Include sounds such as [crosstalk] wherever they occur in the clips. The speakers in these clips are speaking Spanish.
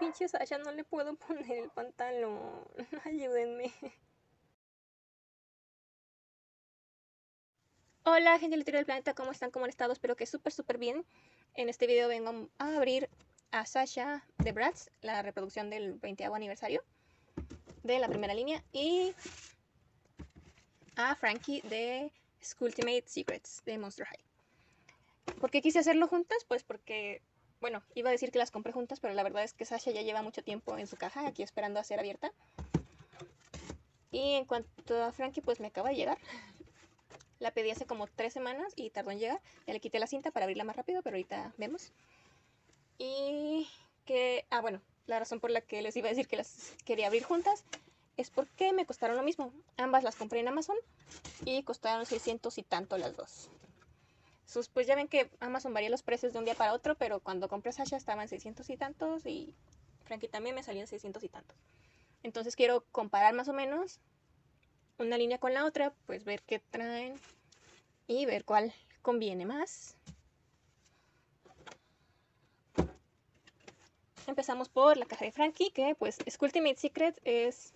pinche Sasha no le puedo [laughs] poner el pantalón. [laughs] Ayúdenme. Hola gente del del planeta, ¿cómo están? ¿Cómo han estado? Espero que súper súper bien. En este video vengo a abrir a Sasha de Bratz, la reproducción del 20 aniversario de la primera línea, y a Frankie de Ultimate Secrets de Monster High. ¿Por qué quise hacerlo juntas? Pues porque bueno, iba a decir que las compré juntas, pero la verdad es que Sasha ya lleva mucho tiempo en su caja, aquí esperando a ser abierta. Y en cuanto a Frankie, pues me acaba de llegar. La pedí hace como tres semanas y tardó en llegar. Ya le quité la cinta para abrirla más rápido, pero ahorita vemos. Y que, ah, bueno, la razón por la que les iba a decir que las quería abrir juntas es porque me costaron lo mismo. Ambas las compré en Amazon y costaron 600 y tanto las dos pues ya ven que Amazon varía los precios de un día para otro, pero cuando compré Sasha estaban 600 y tantos y Frankie también me salían 600 y tantos. Entonces quiero comparar más o menos una línea con la otra, pues ver qué traen y ver cuál conviene más. Empezamos por la caja de Frankie, que pues Ultimate Secret es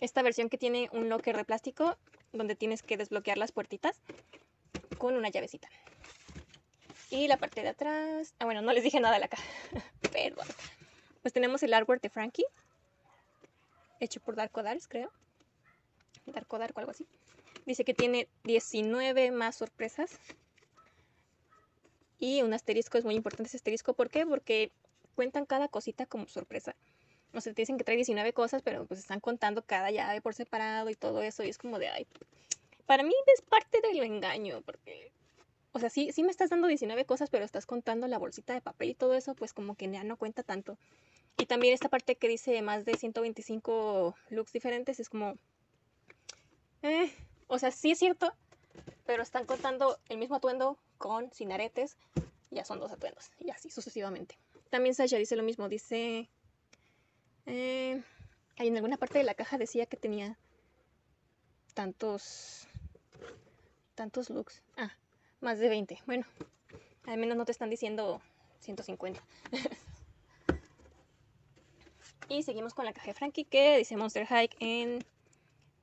esta versión que tiene un locker de plástico donde tienes que desbloquear las puertitas con una llavecita. Y la parte de atrás... Ah, bueno, no les dije nada de la [laughs] caja. Perdón. Pues tenemos el artwork de Frankie. Hecho por Darko Dars, creo. Darko Darko, algo así. Dice que tiene 19 más sorpresas. Y un asterisco es muy importante ese asterisco. ¿Por qué? Porque cuentan cada cosita como sorpresa. No sé, te dicen que trae 19 cosas, pero pues están contando cada llave por separado y todo eso. Y es como de, ay, para mí es parte del engaño, porque, o sea, sí, sí me estás dando 19 cosas, pero estás contando la bolsita de papel y todo eso, pues como que ya no cuenta tanto. Y también esta parte que dice más de 125 looks diferentes es como, eh, o sea, sí es cierto, pero están contando el mismo atuendo con sin aretes, ya son dos atuendos, y así sucesivamente. También Sasha dice lo mismo, dice, eh, en alguna parte de la caja decía que tenía tantos tantos looks. Ah, más de 20. Bueno, al menos no te están diciendo 150. [laughs] y seguimos con la caja de Frankie que dice Monster Hike en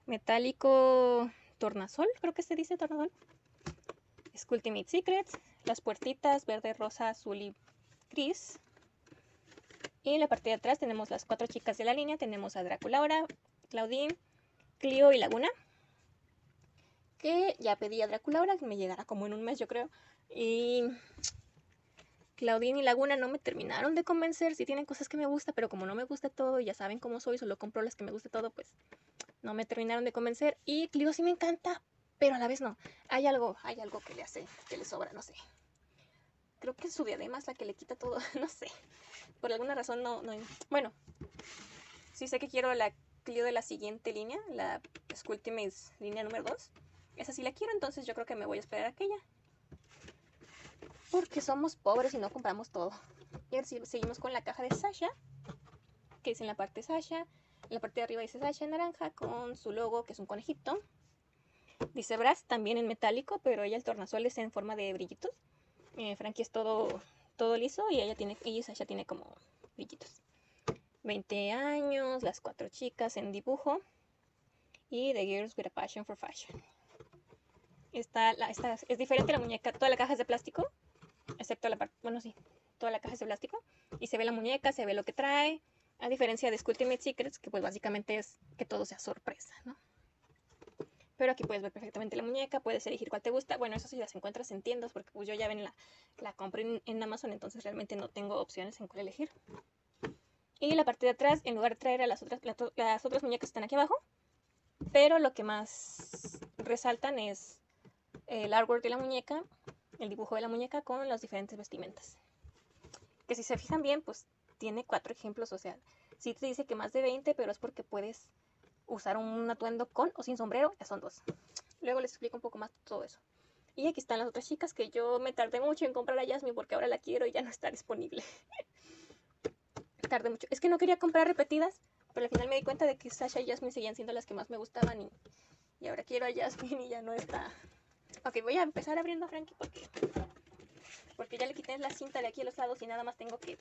metálico tornasol, creo que se dice tornasol. Es Ultimate Secrets, las puertitas verde, rosa, azul y gris. Y en la parte de atrás tenemos las cuatro chicas de la línea. Tenemos a Draculaura, Claudine, Clio y Laguna que ya pedí a Draculaura, que me llegará como en un mes yo creo. Y Claudine y Laguna no me terminaron de convencer. Sí tienen cosas que me gusta, pero como no me gusta todo y ya saben cómo soy, solo compro las que me gusta todo, pues no me terminaron de convencer. Y Clio sí me encanta, pero a la vez no. Hay algo, hay algo que le hace, que le sobra, no sé. Creo que su diadema es la que le quita todo, [laughs] no sé. Por alguna razón no, no. Bueno, sí sé que quiero la Clio de la siguiente línea, la Sculptimates línea número 2. Esa sí la quiero, entonces yo creo que me voy a esperar a aquella. Porque somos pobres y no compramos todo. Y ahora seguimos con la caja de Sasha. Que dice en la parte Sasha. En la parte de arriba dice Sasha naranja con su logo, que es un conejito. Dice Brass también en metálico, pero ella el tornasol es en forma de brillitos. Eh, Frankie es todo, todo liso y ella tiene, y Sasha tiene como brillitos. 20 años, las cuatro chicas en dibujo. Y The Girls with a Passion for Fashion. Está es diferente la muñeca, toda la caja es de plástico, excepto la parte, bueno sí, toda la caja es de plástico. Y se ve la muñeca, se ve lo que trae, a diferencia de Ultimate Secrets, que pues básicamente es que todo sea sorpresa, ¿no? Pero aquí puedes ver perfectamente la muñeca, puedes elegir cuál te gusta. Bueno, eso sí las encuentras en tiendas, porque pues yo ya ven la, la compré en, Amazon, entonces realmente no tengo opciones en cuál elegir. Y la parte de atrás, en lugar de traer a las otras, las otras muñecas están aquí abajo, pero lo que más resaltan es el artwork de la muñeca, el dibujo de la muñeca con las diferentes vestimentas. Que si se fijan bien, pues tiene cuatro ejemplos, o sea, sí te dice que más de 20, pero es porque puedes usar un atuendo con o sin sombrero, ya son dos. Luego les explico un poco más todo eso. Y aquí están las otras chicas que yo me tardé mucho en comprar a Jasmine porque ahora la quiero y ya no está disponible. [laughs] tardé mucho. Es que no quería comprar repetidas, pero al final me di cuenta de que Sasha y Jasmine seguían siendo las que más me gustaban y, y ahora quiero a Jasmine y ya no está. Ok, voy a empezar abriendo a Frankie porque porque ya le quité la cinta de aquí a los lados y nada más tengo que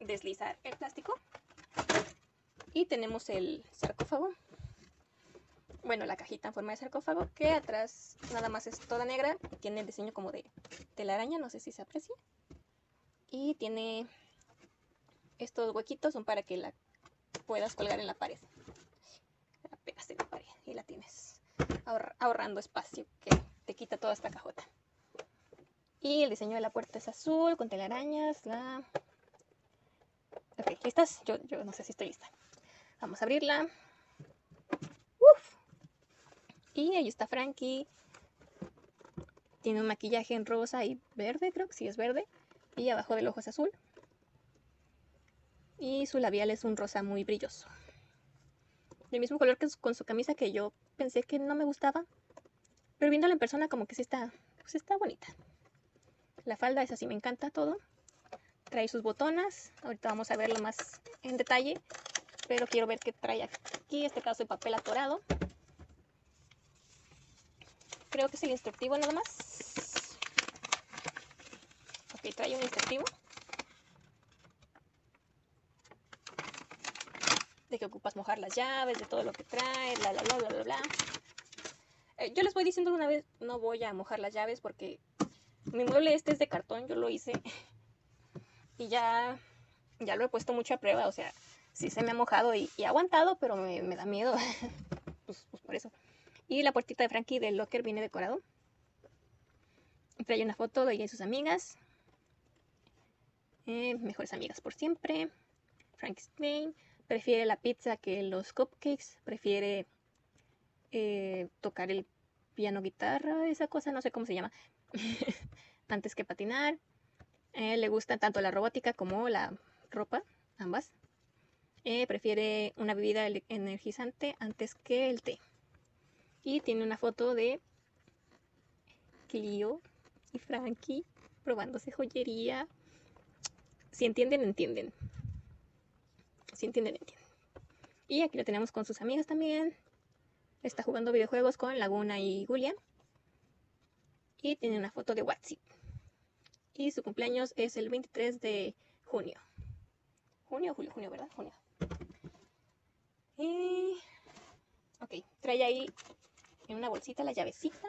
deslizar el plástico. Y tenemos el sarcófago. Bueno, la cajita en forma de sarcófago, que atrás nada más es toda negra. Tiene el diseño como de telaraña, no sé si se aprecia. Y tiene estos huequitos, son para que la puedas colgar en la pared. La pegas en la pared y la tienes ahorrando espacio quita toda esta cajota. Y el diseño de la puerta es azul, con telarañas. La... Ok, ¿listas? Yo, yo no sé si estoy lista. Vamos a abrirla. Uf. Y ahí está Frankie. Tiene un maquillaje en rosa y verde, creo que sí es verde. Y abajo del ojo es azul. Y su labial es un rosa muy brilloso. Del mismo color que con su camisa que yo pensé que no me gustaba. Pero viéndola en persona como que sí está, pues está bonita. La falda es así, me encanta todo. Trae sus botonas. Ahorita vamos a verlo más en detalle. Pero quiero ver qué trae aquí. Este caso de papel atorado. Creo que es el instructivo nada más. Ok, trae un instructivo. De que ocupas mojar las llaves, de todo lo que trae, bla, bla, bla, bla, bla, bla. Eh, yo les voy diciendo una vez, no voy a mojar las llaves porque mi mueble este es de cartón, yo lo hice. [laughs] Y ya, ya lo he puesto mucho a prueba, o sea, sí se me ha mojado y, aguantado, pero me, da miedo. [laughs] pues, pues, por eso. Y la puertita de Frankie del locker viene decorado. Trae una foto de ella y sus amigas. Eh, mejores amigas por siempre. Frankie Spain prefiere la pizza que los cupcakes. Prefiere eh, tocar el piano guitarra, esa cosa, no sé cómo se llama. [laughs] antes que patinar. Eh, le gusta tanto la robótica como la ropa, ambas. Eh, prefiere una bebida energizante antes que el té. Y tiene una foto de Clio y Frankie probándose joyería. Si entienden, entienden. Si entienden, entienden. Y aquí lo tenemos con sus amigas también. Está jugando videojuegos con Laguna y Julia. Y tiene una foto de WhatsApp. Y su cumpleaños es el 23 de junio. Junio, julio, junio, ¿verdad? Junio. Y... Ok, trae ahí en una bolsita la llavecita.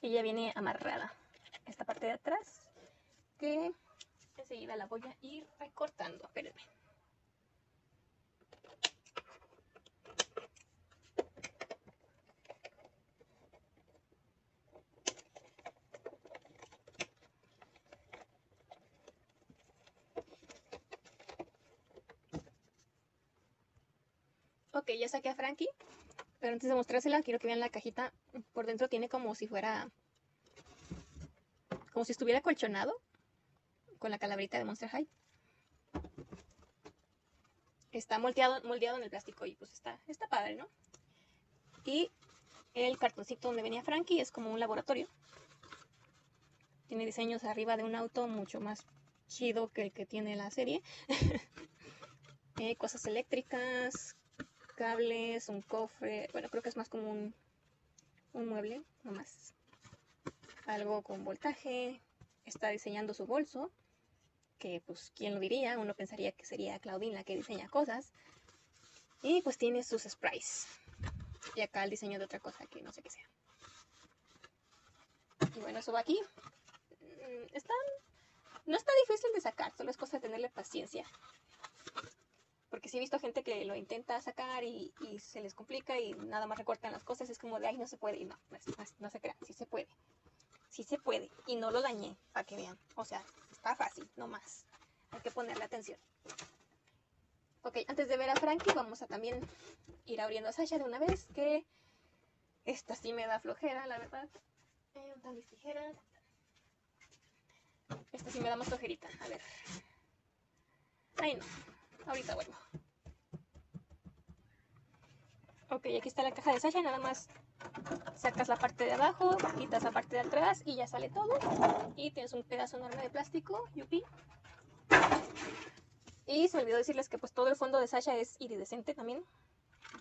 Y ya viene amarrada. Esta parte de atrás. Que enseguida la voy a ir recortando. Espérenme. Ok, ya saqué a Frankie. Pero antes de mostrársela, quiero que vean la cajita. Por dentro tiene como si fuera... Como si estuviera colchonado. Con la calabrita de Monster High. Está moldeado, moldeado en el plástico y pues está, está padre, ¿no? Y el cartoncito donde venía Frankie es como un laboratorio. Tiene diseños arriba de un auto mucho más chido que el que tiene la serie. [laughs] eh, cosas eléctricas, cables, un cofre, bueno, creo que es más como un, un mueble, nomás. Algo con voltaje, está diseñando su bolso, que pues, ¿quién lo diría? Uno pensaría que sería Claudine la que diseña cosas. Y pues tiene sus sprays. Y acá el diseño de otra cosa que no sé qué sea. Y bueno, eso va aquí. Mm, está, no está difícil de sacar, solo es cosa de tenerle paciencia. Porque sí he visto gente que lo intenta sacar y, se les complica y nada más recortan las cosas. Es como de, ay, no se puede. Y no, no, se crean, sí se puede. Sí se puede. Y no lo dañé, para que vean. O sea, está fácil, no más. Hay que ponerle atención. Ok, antes de ver a Frankie, vamos a también ir abriendo a Sasha de una vez. Que esta sí me da flojera, la verdad. Eh, mis tijeras? Esta sí me da más flojerita. A ver. Ay, no. Ahorita vuelvo. Ok, aquí está la caja de Sasha, nada más sacas la parte de abajo, quitas la parte de atrás y ya sale todo. Y tienes un pedazo enorme de plástico, yupi. Y se me olvidó decirles que pues todo el fondo de Sasha es iridescente también,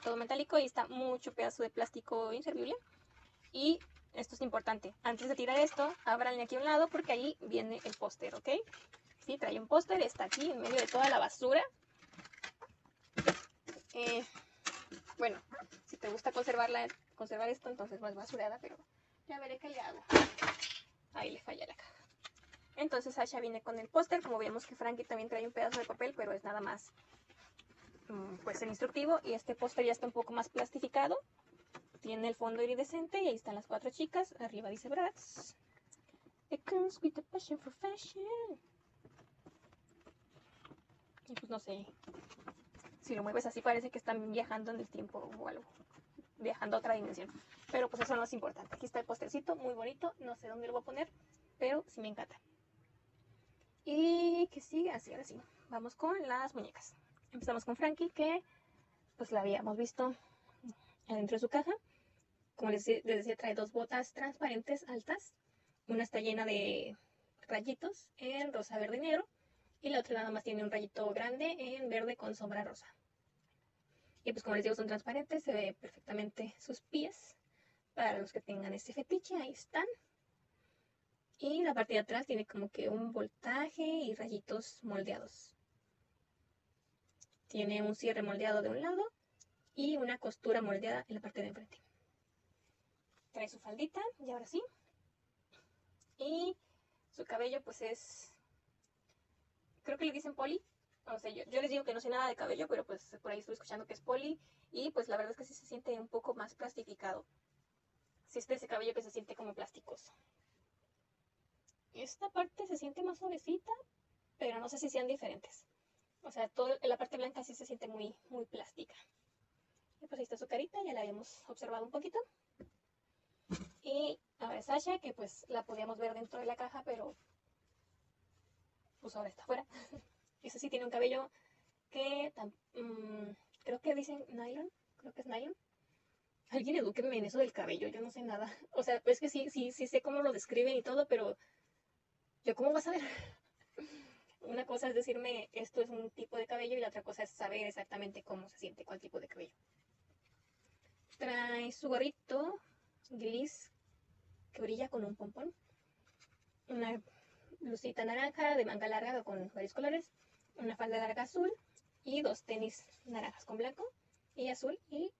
todo metálico y está mucho pedazo de plástico inservible. Y esto es importante. Antes de tirar esto, ábranle aquí a un lado porque ahí viene el póster, ¿ok? Sí, trae un póster, está aquí en medio de toda la basura. Eh, bueno, si te gusta conservarla, conservar esto, entonces más basurada, pero ya veré qué le hago. Ahí le falla la caja. Entonces Sasha viene con el póster, como vemos que Frankie también trae un pedazo de papel, pero es nada más mm, pues el instructivo y este póster ya está un poco más plastificado. Tiene el fondo iridescente y ahí están las cuatro chicas. Arriba dice Bratz. It comes with a passion for fashion. Pues no sé. Si lo mueves así parece que están viajando en el tiempo o algo. Viajando a otra dimensión. Pero pues eso no es importante. Aquí está el postercito, muy bonito. No sé dónde lo voy a poner, pero sí me encanta. Y que sigue así, ahora sí. Vamos con las muñecas. Empezamos con Frankie, que pues la habíamos visto adentro de su caja. Como les, decía, trae dos botas transparentes altas. Una está llena de rayitos en rosa, verde y negro. Y la otra nada más tiene un rayito grande en verde con sombra rosa. Y pues como les digo, son transparentes, se ve perfectamente sus pies. Para los que tengan ese fetiche, ahí están. Y la parte de atrás tiene como que un voltaje y rayitos moldeados. Tiene un cierre moldeado de un lado y una costura moldeada en la parte de enfrente. Trae su faldita y ahora sí. Y su cabello pues es... Creo que le dicen poli. O sea, yo, les digo que no sé nada de cabello, pero pues por ahí estoy escuchando que es poli. Y pues la verdad es que sí se siente un poco más plastificado. Sí es de ese cabello que se siente como plasticoso. Esta parte se siente más suavecita, pero no sé si sean diferentes. O sea, toda la parte blanca sí se siente muy, muy plástica. Y pues ahí está su carita, ya la habíamos observado un poquito. Y ahora Sasha, que pues la podíamos ver dentro de la caja, pero pues ahora está afuera. [laughs] Ese sí tiene un cabello que mm, creo que dicen nylon, creo que es nylon. Alguien edúqueme en eso del cabello, yo no sé nada. [laughs] O sea, pues que sí, sí, sí sé cómo lo describen y todo, pero yo cómo vas a ver. [laughs] Una cosa es decirme esto es un tipo de cabello y la otra cosa es saber exactamente cómo se siente, cuál tipo de cabello. Trae su gorrito gris que brilla con un pompón. Una blusita naranja de manga larga con varios colores. Una falda larga azul y dos tenis naranjas con blanco y azul y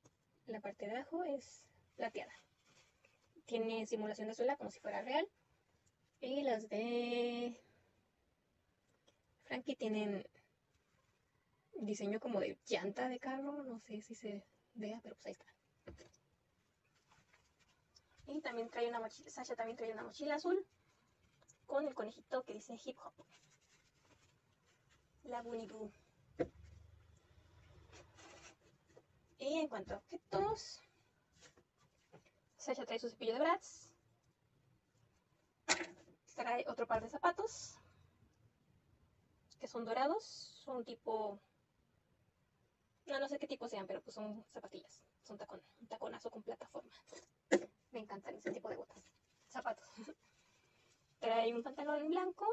la parte de abajo es plateada. Tiene simulación de suela como si fuera real y las de Frankie tienen diseño como de llanta de carro, no sé si se vea, pero pues ahí está. Y también trae una mochila, Sasha también trae una mochila azul con el conejito que dice hip hop. La Boo. Y en cuanto a objetos, Sasha trae su cepillo de Bratz, trae otro par de zapatos que son dorados, son tipo, no, no sé qué tipo sean, pero pues son zapatillas, son tacón, un taconazo con plataforma. Me encantan ese tipo de botas, zapatos. [laughs] Trae un pantalón blanco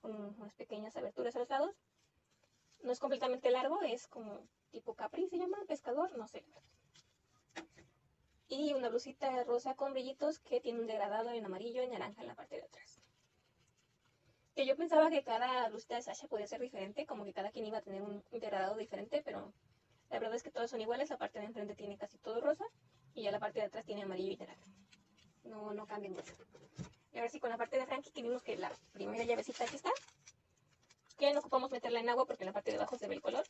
con unas pequeñas aberturas a los lados. No es completamente largo, es como tipo capri, se llama, pescador, no sé. Y una blusita rosa con brillitos que tiene un degradado en amarillo y naranja en la parte de atrás que yo pensaba que cada blusita de Sasha podía ser diferente, como que cada quien iba a tener un degradado diferente, pero la verdad es que todos son iguales. La parte de enfrente tiene casi todo rosa y ya la parte de atrás tiene amarillo y naranja. No, no cambian mucho. Y ahora sí, con la parte de Frankie, que vimos que la primera llavecita aquí está, que no ocupamos meterla en agua porque en la parte de abajo se ve el color.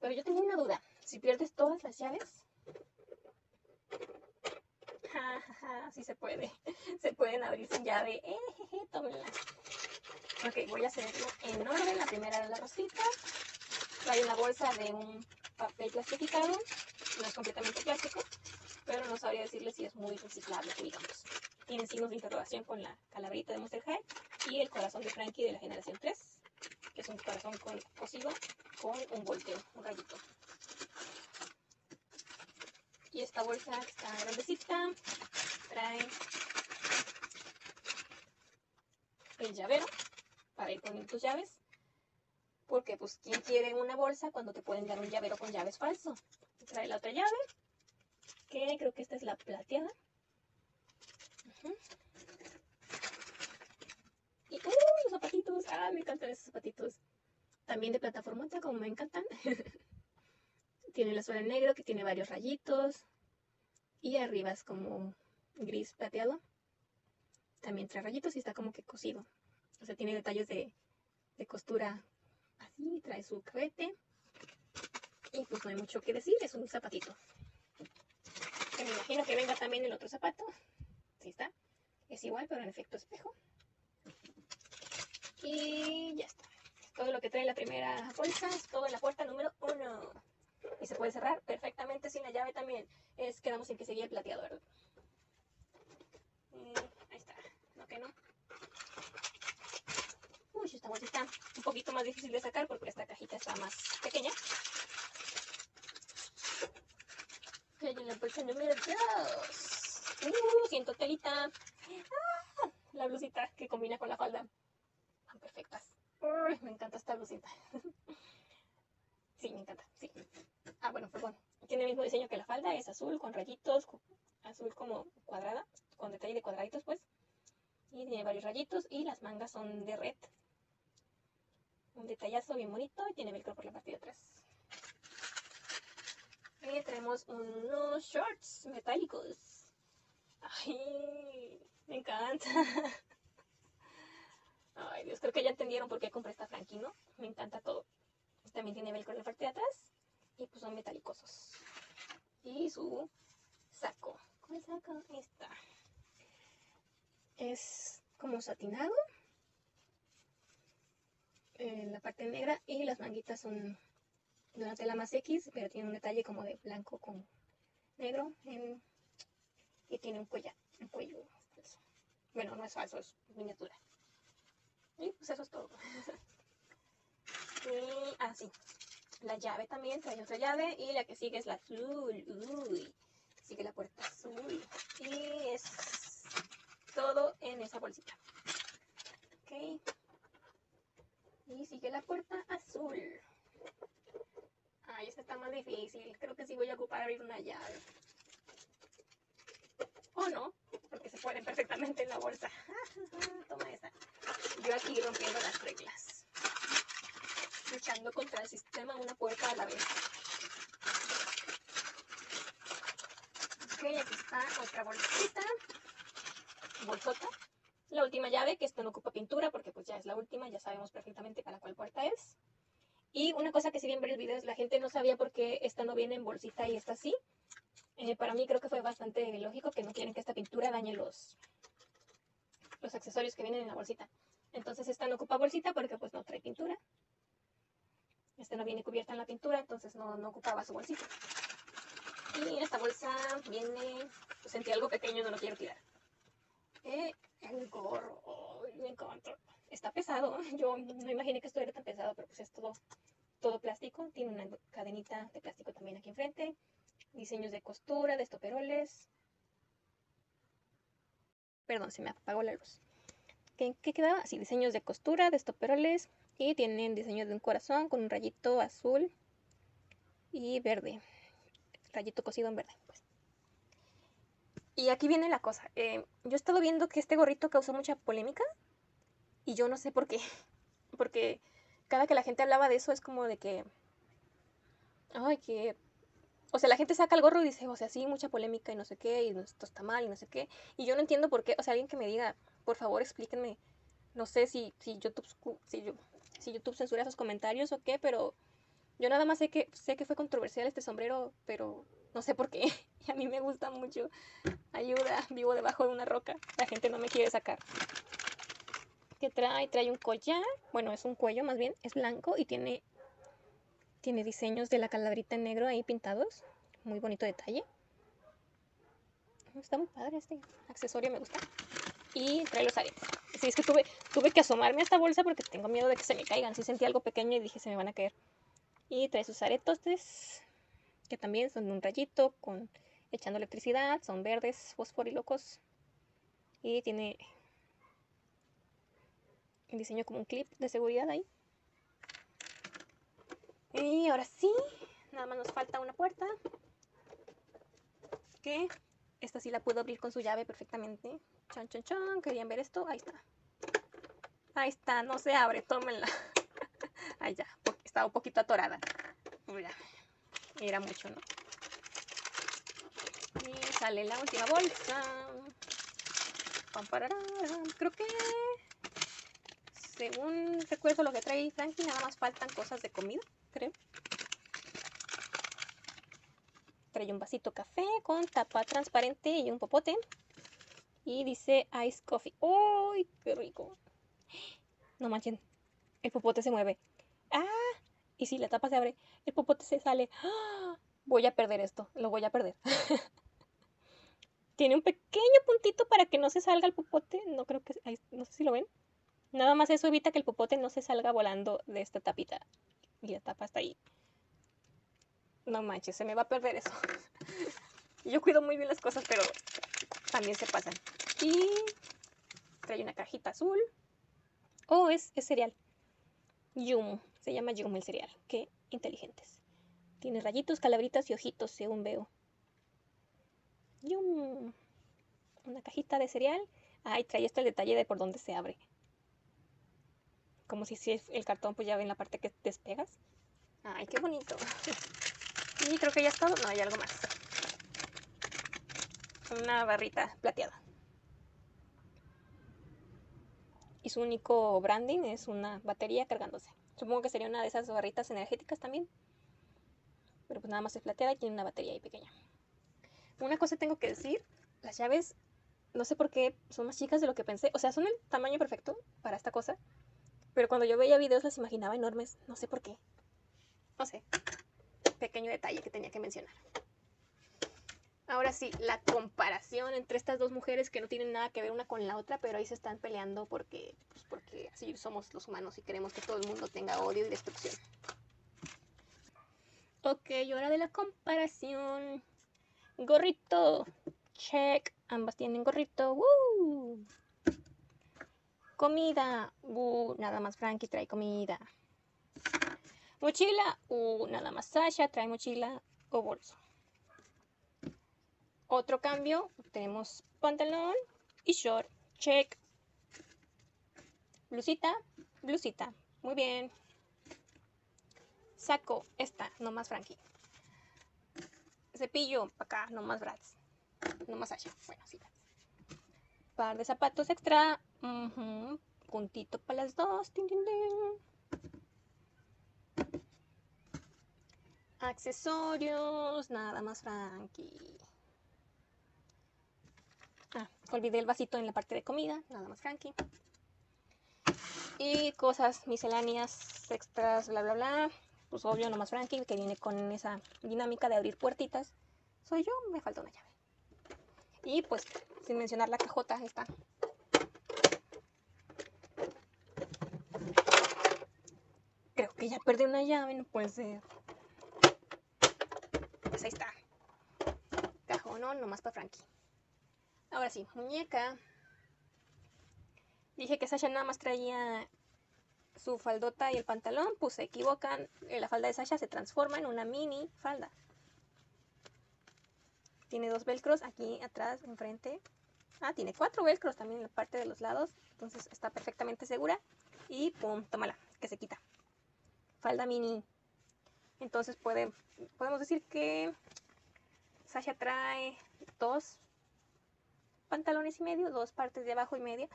Pero yo tengo una duda. Si pierdes todas las llaves, ja, sí se puede. [laughs] Se pueden abrir sin llave. Eh, tómenla. Ok, voy a hacerlo en orden. La primera era la rosita. Trae una bolsa de un papel plastificado. No es completamente plástico, pero no sabría decirle si es muy reciclable, digamos. Tiene signos de interrogación con la calaverita de Monster High y el corazón de Frankie de la generación 3, que es un corazón con, cosido con un volteo, un rayito. Y esta bolsa está grandecita, trae el llavero para ir poniendo tus llaves. Porque, pues, ¿quién quiere una bolsa cuando te pueden dar un llavero con llaves falso? Trae la otra llave, que creo que esta es la plateada. Los Ah, me encantan esos zapatitos. También de plataforma, como me encantan. [laughs] tiene la suela negro que tiene varios rayitos. Y arriba es como gris plateado. También trae rayitos y está como que cosido. O sea, tiene detalles de, de costura así. Trae su cabete. Y pues no hay mucho que decir, es un zapatito. Que me imagino que venga también el otro zapato. Sí está. Es igual, pero en efecto espejo. Y ya está. Todo lo que trae la primera bolsa es todo en la puerta número uno. Y se puede cerrar perfectamente sin la llave también. Es, quedamos en que seguía el plateador. Eh, ahí está. No que no. Uy, esta bolsita un poquito más difícil de sacar porque esta cajita está más pequeña. Y en la bolsa número 2. Uh, siento telita. Ah, la blusita que combina con la falda. Perfectas. Me encanta esta blusita. [laughs] sí, me encanta, sí. Ah, bueno, perdón. Tiene el mismo diseño que la falda, es azul con rayitos, azul como cuadrada, con detalle de cuadraditos, pues. Y tiene varios rayitos y las mangas son de red. Un detallazo bien bonito y tiene velcro por la parte de atrás. Y traemos unos shorts metálicos. Ay, me encanta. [laughs] Ay, Dios, creo que ya entendieron por qué compré esta Frankie, ¿no? Me encanta todo. También tiene velcro en la parte de atrás. Y pues son metálicosos. Y su saco. ¿Cuál saco? Esta. Es como satinado. En la parte negra. Y las manguitas son de una tela más X, pero tiene un detalle como de blanco con negro. y tiene un cuello. Un cuello Bueno, no es falso, es miniatura. Y pues eso es todo. y así. Ah, la llave también, trae otra llave. Y la que sigue es la azul. Uy. Sigue la puerta azul. Y es todo en esa bolsita. Ok. Y sigue la puerta azul. Ay, esta está más difícil. Creo que sí voy a ocupar abrir una llave. O no, porque se pueden perfectamente en la bolsa. [laughs] Toma esa. Yo aquí rompiendo las reglas. Luchando contra el sistema una puerta a la vez. Ok, aquí está otra bolsita. Bolsota. La última llave, que esta no ocupa pintura porque pues ya es la última, ya sabemos perfectamente para cuál puerta es. Y una cosa que si bien ver videos, la gente no sabía por qué esta no viene en bolsita y esta sí. Eh, para mí creo que fue bastante lógico que no quieren que esta pintura dañe los, los accesorios que vienen en la bolsita. Entonces esta no ocupa bolsita porque pues no trae pintura. Esta no viene cubierta en la pintura, entonces no, no ocupaba su bolsita. Y esta bolsa viene, pues, sentí algo pequeño, no lo quiero tirar. Eh, el gorro, me encanta está pesado. [laughs] Yo no imaginé que esto era tan pesado, pero pues es todo, todo plástico. Tiene una cadenita de plástico también aquí enfrente. Diseños de costura, de estoperoles. Perdón, se me apagó la luz. ¿Qué, qué quedaba? Así, diseños de costura, de estoperoles. Y tienen diseños de un corazón con un rayito azul y verde. Rayito cosido en verde. Pues. Y aquí viene la cosa. Eh, yo he estado viendo que este gorrito causó mucha polémica y yo no sé por qué. [laughs] Porque cada que la gente hablaba de eso es como de que. Ay, que. O sea, la gente saca el gorro y dice, o sea, sí, mucha polémica y no sé qué, y esto está mal y no sé qué. Y yo no entiendo por qué. O sea, alguien que me diga, por favor, explíquenme. No sé si, si, YouTube, si, yo, si YouTube censura esos comentarios o qué, pero yo nada más sé que, sé que fue controversial este sombrero, pero no sé por qué. [laughs] Y a mí me gusta mucho. Ayuda, vivo debajo de una roca. La gente no me quiere sacar trae, trae un collar, bueno, es un cuello más bien, es blanco y tiene, tiene diseños de la calabrita en negro ahí pintados, muy bonito detalle. Está muy padre este accesorio, me gusta. Y trae los aretes. Sí, es que tuve, tuve que asomarme a esta bolsa porque tengo miedo de que se me caigan. Sí sentí algo pequeño y dije se me van a caer. Y trae sus aretos que también son de un rayito con echando electricidad, son verdes, fosforilocos. Y tiene diseño como un clip de seguridad ahí. Y ahora sí, nada más nos falta una puerta. Que esta sí la puedo abrir con su llave perfectamente. Chan, chan, chan. ¿Querían ver esto? Ahí está. Ahí está, no se abre, tómenla. [laughs] Ahí ya, estaba un poquito atorada. Mira, era mucho, ¿no? Y sale la última bolsa. Creo que, según recuerdo lo que trae Frankie, nada más faltan cosas de comida, creo. Trae un vasito café con tapa transparente y un popote. Y dice Ice Coffee. ¡Uy, qué rico! No manchen, el popote se mueve. ¡Ah! Y si la tapa se abre, el popote se sale. ¡Ah! Voy a perder esto, lo voy a perder. [laughs] Tiene un pequeño puntito para que no se salga el popote. No creo que... No sé si lo ven. Nada más eso evita que el popote no se salga volando de esta tapita. Y la tapa está ahí. No manches, se me va a perder eso. [laughs] Yo cuido muy bien las cosas, pero también se pasan. Y trae una cajita azul. Oh, es, es cereal. Yum. Se llama Yum el cereal. Qué inteligentes. Tiene rayitos, calabritas y ojitos, según veo. Yum. Una cajita de cereal. Ay, trae esto el detalle de por dónde se abre. Como si, el cartón, pues ya ven la parte que despegas. Ay, qué bonito. Y creo que ya es todo. No, hay algo más. Una barrita plateada. Y su único branding es una batería cargándose. Supongo que sería una de esas barritas energéticas también. Pero pues nada más es plateada y tiene una batería ahí pequeña. Una cosa tengo que decir, las llaves, no sé por qué, son más chicas de lo que pensé. O sea, son el tamaño perfecto para esta cosa. Pero cuando yo veía videos las imaginaba enormes. No sé por qué. No sé. Pequeño detalle que tenía que mencionar. Ahora sí, la comparación entre estas dos mujeres que no tienen nada que ver una con la otra, pero ahí se están peleando porque, pues porque así somos los humanos y queremos que todo el mundo tenga odio y destrucción. Ok, hora de la comparación. Gorrito. Check. Ambas tienen gorrito. Comida. Uh, nada más Frankie trae comida. Mochila. Uh, nada más Sasha trae mochila o bolso. Otro cambio. Tenemos pantalón y short. Check. Blusita. Blusita. Muy bien. Saco. Esta. No más Frankie cepillo, para acá, no más Bratz. No más allá. Bueno, sí. Par de zapatos extra. Puntito para las dos. Accesorios. Nada más Frankie. Ah, olvidé el vasito en la parte de comida. Nada más Frankie. Y cosas misceláneas, extras, bla, bla, bla pues obvio, nomás Frankie, que viene con esa dinámica de abrir puertitas. Soy yo, me falta una llave. Y pues, sin mencionar la cajota, está. Creo que ya perdí una llave, no puede ser. Pues ahí está. Cajón, no, nomás para Frankie. Ahora sí, muñeca. Dije que Sasha nada más traía su faldota y el pantalón, pues se equivocan. La falda de Sasha se transforma en una mini falda. Tiene dos velcros aquí atrás, enfrente. Ah, tiene cuatro velcros también en la parte de los lados. Entonces está perfectamente segura. Y pum, tómala, que se quita. Falda mini. Entonces puede, podemos decir que Sasha trae dos pantalones y medio, dos partes de abajo y media.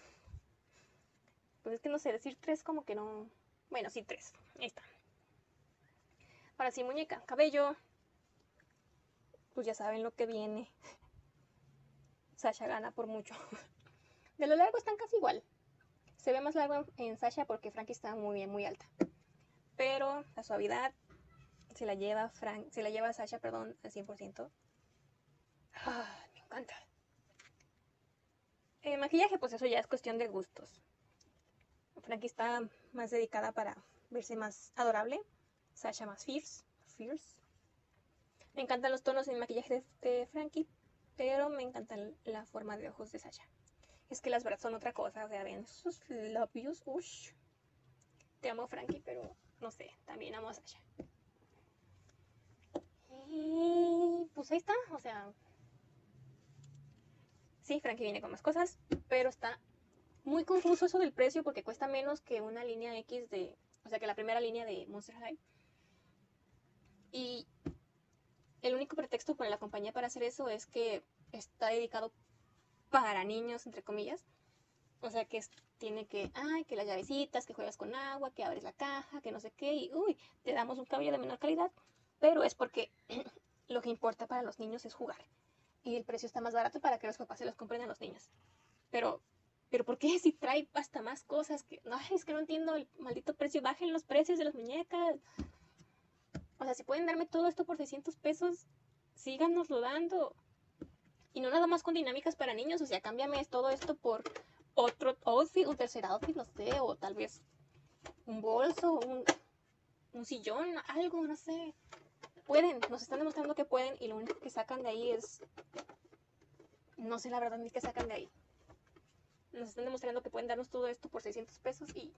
Pues es que no sé, decir tres como que no... Bueno, sí, tres. Ahí está. Ahora sí, muñeca, cabello. Pues ya saben lo que viene. Sasha gana por mucho. [laughs] De lo largo están casi igual. Se ve más largo en Sasha porque Frankie está muy bien, muy alta. Pero la suavidad se la lleva Frank, se la lleva Sasha, perdón, al 100%. Ah, me encanta. El maquillaje, pues eso ya es cuestión de gustos. Frankie está más dedicada para verse más adorable. Sasha más fierce. fierce. Me encantan los tonos en maquillaje de, Frankie, pero me encanta la forma de ojos de Sasha. Es que las brazos son otra cosa, o sea, ven sus labios, ush. Te amo Frankie, pero no sé, también amo a Sasha. Y pues ahí está, o sea, Sí, Frankie viene con más cosas, pero está muy confuso eso del precio porque cuesta menos que una línea X de, o sea, que la primera línea de Monster High. Y el único pretexto para la compañía para hacer eso es que está dedicado para niños, entre comillas. O sea, que tiene que, ay, que las llavecitas, que juegas con agua, que abres la caja, que no sé qué, y uy, te damos un cabello de menor calidad. Pero es porque [clears throat] lo que importa para los niños es jugar. Y el precio está más barato para que los papás se los compren a los niños. Pero, pero ¿por qué [laughs] si trae hasta más cosas? que No, es que no entiendo el maldito precio. Bajen los precios de las muñecas. O sea, si pueden darme todo esto por 600 pesos, síganoslo dando. Y no nada más con dinámicas para niños, o sea, cámbiame todo esto por otro outfit, un tercer outfit, no sé, o tal vez un bolso, un, un sillón, algo, no sé. Pueden, nos están demostrando que pueden y lo único que sacan de ahí es... No sé la verdad ni qué sacan de ahí. Nos están demostrando que pueden darnos todo esto por 600 pesos y...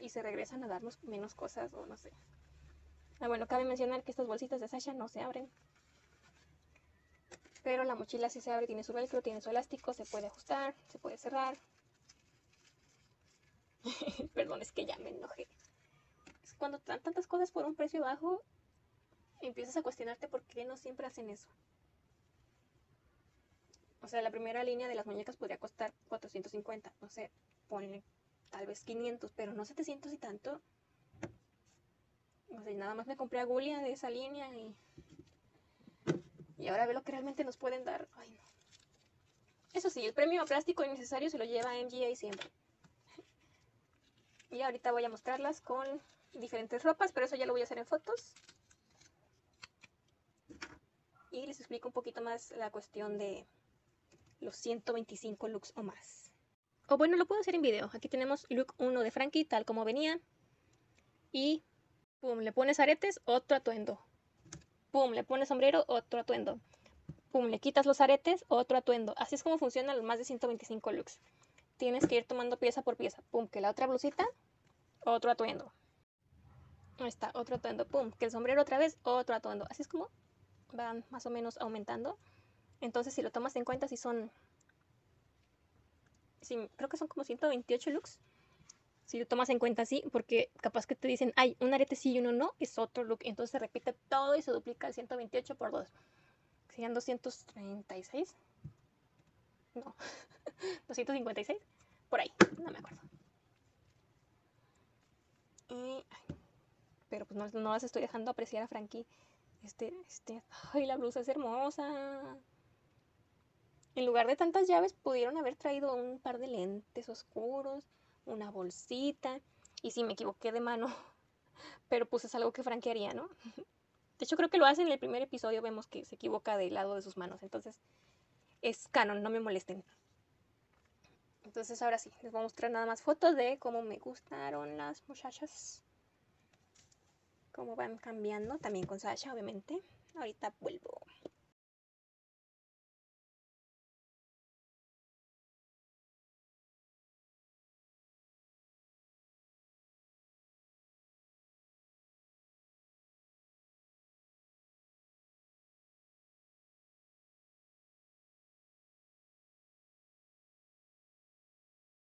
Y se regresan a darnos menos cosas o no sé. Ah, bueno, cabe mencionar que estas bolsitas de Sasha no se abren. Pero la mochila sí se abre, tiene su velcro, tiene su elástico, se puede ajustar, se puede cerrar. [laughs] Perdón, es que ya me enojé. Es cuando dan tantas cosas por un precio bajo, empiezas a cuestionarte por qué no siempre hacen eso. O sea, la primera línea de las muñecas podría costar 450, no sé, ponle tal vez 500, pero no 700 y tanto. O sea, nada más me compré a Gulia de esa línea y y ahora ve lo que realmente nos pueden dar. Ay, no. Eso sí, el premio a plástico innecesario se lo lleva MGA siempre. Y ahorita voy a mostrarlas con diferentes ropas, pero eso ya lo voy a hacer en fotos. Y les explico un poquito más la cuestión de los 125 looks o más. O bueno, lo puedo hacer en video. Aquí tenemos look 1 de Frankie, tal como venía. Y, pum, le pones aretes, otro atuendo. Pum, le pones sombrero, otro atuendo. Pum, le quitas los aretes, otro atuendo. Así es como funcionan los más de 125 looks. Tienes que ir tomando pieza por pieza. Pum, que la otra blusita, otro atuendo. Ahí está, otro atuendo. Pum, que el sombrero otra vez, otro atuendo. Así es como van más o menos aumentando. Entonces, si lo tomas en cuenta, si son... Creo que son como 128 looks si lo tomas en cuenta así, porque capaz que te dicen, hay un arete sí y uno no, es otro look. Entonces se repite todo y se duplica el 128 por 2. Serían 236. No, [laughs] 256. Por ahí, no me acuerdo. pero pues no, no las estoy dejando apreciar a Frankie. Este, este, ay, la blusa es hermosa. En lugar de tantas llaves, pudieron haber traído un par de lentes oscuros una bolsita. Y sí, me equivoqué de mano, [laughs] pero pues es algo que Frankie haría, ¿no? [laughs] De hecho, creo que lo hace en el primer episodio, vemos que se equivoca del lado de sus manos. Entonces, es canon, no me molesten. Entonces, ahora sí, les voy a mostrar nada más fotos de cómo me gustaron las muchachas. Cómo van cambiando, también con Sasha, obviamente. Ahorita vuelvo.